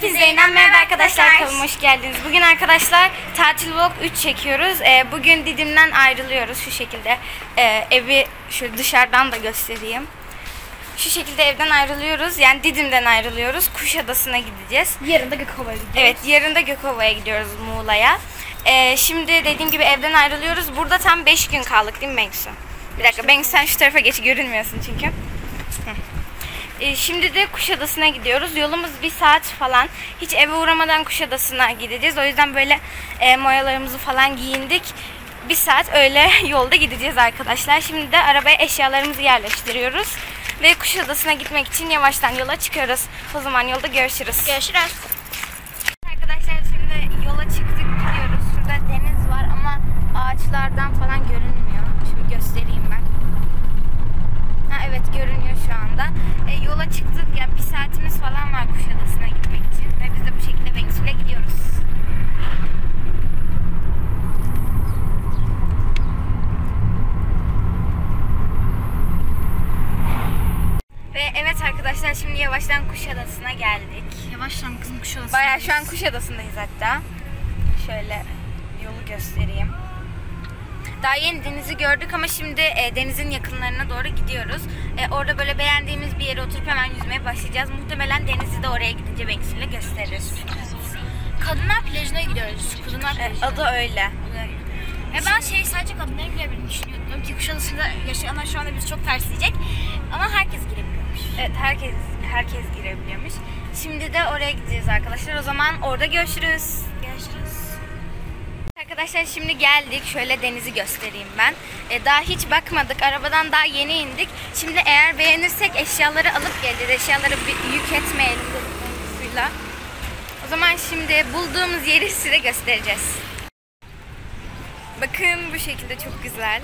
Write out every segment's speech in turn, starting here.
Hepinize yeniden merhaba arkadaşlar kanalıma hoş geldiniz. Bugün arkadaşlar tatil vlog 3 çekiyoruz. Ee, bugün Didim'den ayrılıyoruz şu şekilde. Ee, evi şöyle dışarıdan da göstereyim. Şu şekilde evden ayrılıyoruz. Yani Didim'den ayrılıyoruz. Kuşadası'na gideceğiz. Yarın da Gökova'ya gidiyoruz. Evet yarın da Gökova'ya gidiyoruz Muğla'ya. Ee, şimdi dediğim gibi evden ayrılıyoruz. Burada tam 5 gün kaldık değil mi Bengsu? Bir dakika Bengsu sen şu tarafa geç görünmüyorsun çünkü. Hı. Ee, şimdi de Kuşadası'na gidiyoruz. Yolumuz bir saat falan. Hiç eve uğramadan Kuşadası'na gideceğiz. O yüzden böyle e, mayalarımızı falan giyindik. Bir saat öyle yolda gideceğiz arkadaşlar. Şimdi de arabaya eşyalarımızı yerleştiriyoruz. Ve Kuşadası'na gitmek için yavaştan yola çıkıyoruz. O zaman yolda görüşürüz. Görüşürüz. Arkadaşlar şimdi yola çıktık gidiyoruz. Şurada deniz var ama ağaçlardan falan görünmüyor. Şimdi göstereyim ben. Ha evet görünüyor şu anda. E, yola çıktık ya bir saatimiz falan var Kuşadası'na gitmek için ve biz de bu şekilde Bengisu'yla gidiyoruz. Ve evet arkadaşlar şimdi yavaştan Kuşadası'na geldik. Yavaştan kızım Kuşadası. Bayağı şu an Kuşadası'ndayız hatta. Şöyle yolu göstereyim. Daha yeni denizi gördük ama şimdi e, denizin yakınlarına doğru gidiyoruz. E, orada böyle beğendiğimiz bir yere oturup hemen yüzmeye başlayacağız. Muhtemelen denizi de oraya gidince Bengisu'yla gösteririz. Kadınlar plajına gidiyoruz. Kadınlar E, plajına. adı öyle. Ve ben şey sadece kadınların girebildiğini düşünüyordum ki Kuşadası'nda yaşayanlar şu anda bizi çok tersleyecek. Ama herkes girebiliyormuş. Evet herkes herkes girebiliyormuş. Şimdi de oraya gideceğiz arkadaşlar. O zaman orada görüşürüz. Görüşürüz. Arkadaşlar şimdi geldik. Şöyle denizi göstereyim ben. E, daha hiç bakmadık. Arabadan daha yeni indik. Şimdi eğer beğenirsek eşyaları alıp geleceğiz. Eşyaları yük etmeyelim suyla. O zaman şimdi bulduğumuz yeri size göstereceğiz. Bakın bu şekilde çok güzel.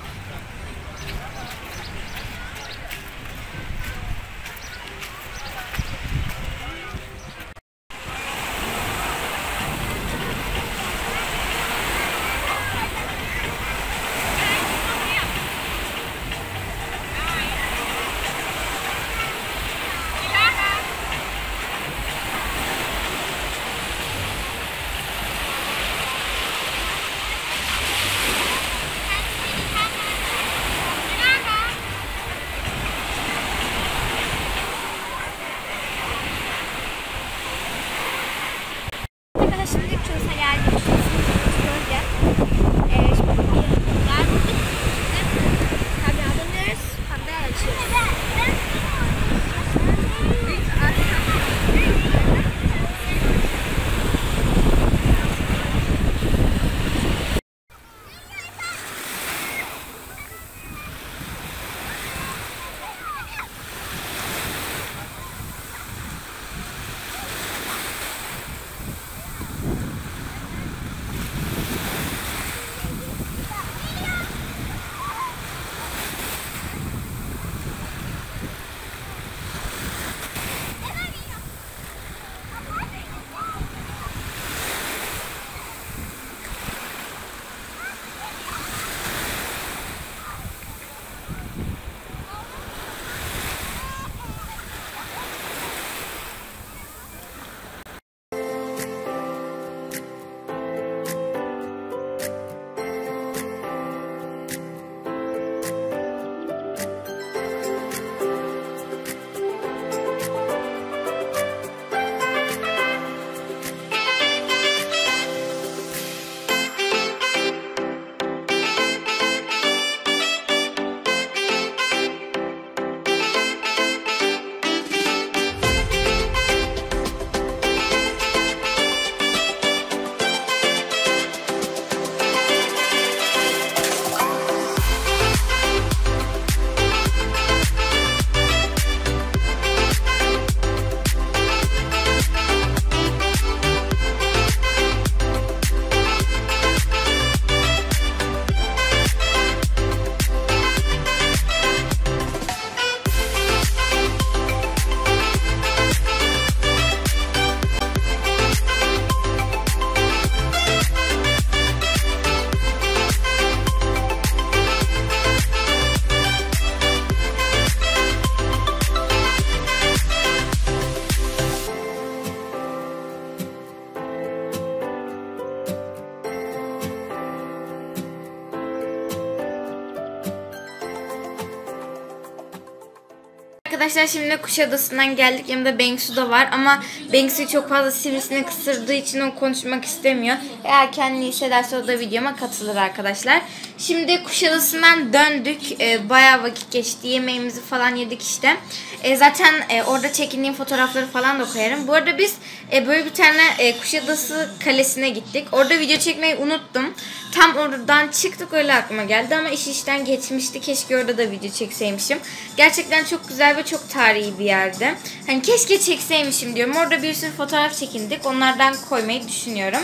Arkadaşlar şimdi Kuşadası'ndan geldik. Yanımda Bengsu da var ama Bengsu'yu çok fazla sivrisine kısırdığı için o konuşmak istemiyor. Eğer kendini hissederse o da videoma katılır arkadaşlar. Şimdi Kuşadası'ndan döndük. Ee, bayağı vakit geçti. Yemeğimizi falan yedik işte. Ee, zaten e, orada çekindiğim fotoğrafları falan da koyarım. Bu arada biz e, böyle bir tane e, Kuşadası Kalesi'ne gittik. Orada video çekmeyi unuttum. Tam oradan çıktık öyle aklıma geldi ama iş işten geçmişti. Keşke orada da video çekseymişim. Gerçekten çok güzel ve çok tarihi bir yerde. Hani keşke çekseymişim diyorum. Orada bir sürü fotoğraf çekindik. Onlardan koymayı düşünüyorum.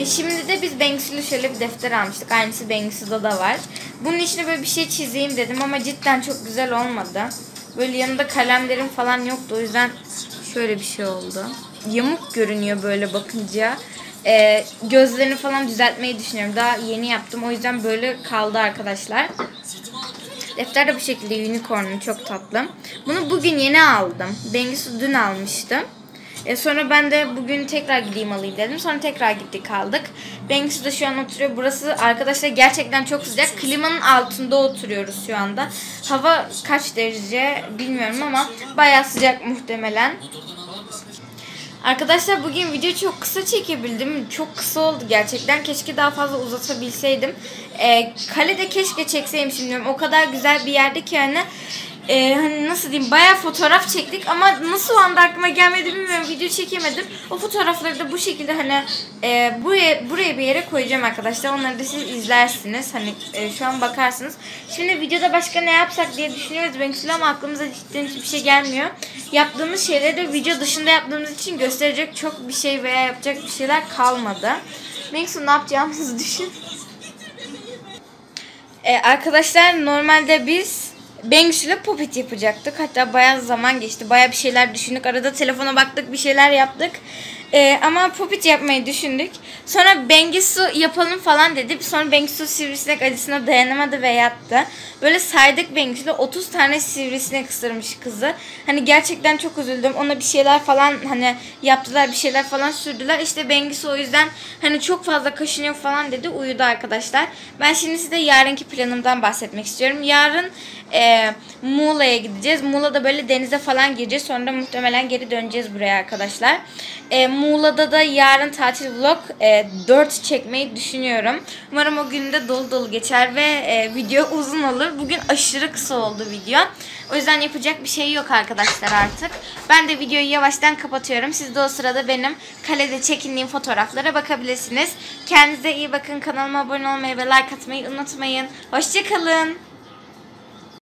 E şimdi de biz Banksy'li şöyle bir defter almıştık. Aynısı Banksy'da da var. Bunun içine böyle bir şey çizeyim dedim ama cidden çok güzel olmadı. Böyle yanında kalemlerim falan yoktu. O yüzden şöyle bir şey oldu. Yamuk görünüyor böyle bakınca. E, gözlerini falan düzeltmeyi düşünüyorum. Daha yeni yaptım. O yüzden böyle kaldı arkadaşlar. Defter de bu şekilde unicorn'u çok tatlı. Bunu bugün yeni aldım. Bengisu dün almıştım. E sonra ben de bugün tekrar gideyim alayım dedim. Sonra tekrar gittik aldık. Bengisu da şu an oturuyor. Burası arkadaşlar gerçekten çok sıcak. Klimanın altında oturuyoruz şu anda. Hava kaç derece bilmiyorum ama bayağı sıcak muhtemelen. Arkadaşlar bugün video çok kısa çekebildim. Çok kısa oldu gerçekten. Keşke daha fazla uzatabilseydim. Ee, kalede keşke çekseymişim diyorum. O kadar güzel bir yerde ki hani e, hani nasıl diyeyim bayağı fotoğraf çektik ama nasıl o anda aklıma gelmedi bilmiyorum video çekemedim. O fotoğrafları da bu şekilde hani e, buraya buraya bir yere koyacağım arkadaşlar. Onları da siz izlersiniz. Hani e, şu an bakarsınız. Şimdi videoda başka ne yapsak diye düşünüyoruz Bengüsül ama aklımıza cidden hiçbir şey gelmiyor. Yaptığımız şeyleri de video dışında yaptığımız için gösterecek çok bir şey veya yapacak bir şeyler kalmadı. Bengüsül ne yapacağımızı düşün. E, arkadaşlar normalde biz Bengüs ile Puppet yapacaktık. Hatta bayağı zaman geçti. Bayağı bir şeyler düşündük. Arada telefona baktık bir şeyler yaptık. Ee, ama Puppet yapmayı düşündük. Sonra Bengisu yapalım falan dedi. Sonra Bengisu sivrisinek acısına dayanamadı ve yattı. Böyle saydık Bengisu'da 30 tane sivrisinek ısırmış kızı. Hani gerçekten çok üzüldüm. Ona bir şeyler falan hani yaptılar bir şeyler falan sürdüler. İşte Bengisu o yüzden hani çok fazla kaşınıyor falan dedi. Uyudu arkadaşlar. Ben şimdi size yarınki planımdan bahsetmek istiyorum. Yarın e, Muğla'ya gideceğiz. Muğla'da böyle denize falan gireceğiz. Sonra muhtemelen geri döneceğiz buraya arkadaşlar. E, Muğla'da da yarın tatil vlog e, 4 çekmeyi düşünüyorum. Umarım o günde dolu dolu geçer ve e, video uzun olur. Bugün aşırı kısa oldu video. O yüzden yapacak bir şey yok arkadaşlar artık. Ben de videoyu yavaştan kapatıyorum. Siz de o sırada benim kalede çekindiğim fotoğraflara bakabilirsiniz. Kendinize iyi bakın. Kanalıma abone olmayı ve like atmayı unutmayın. Hoşçakalın.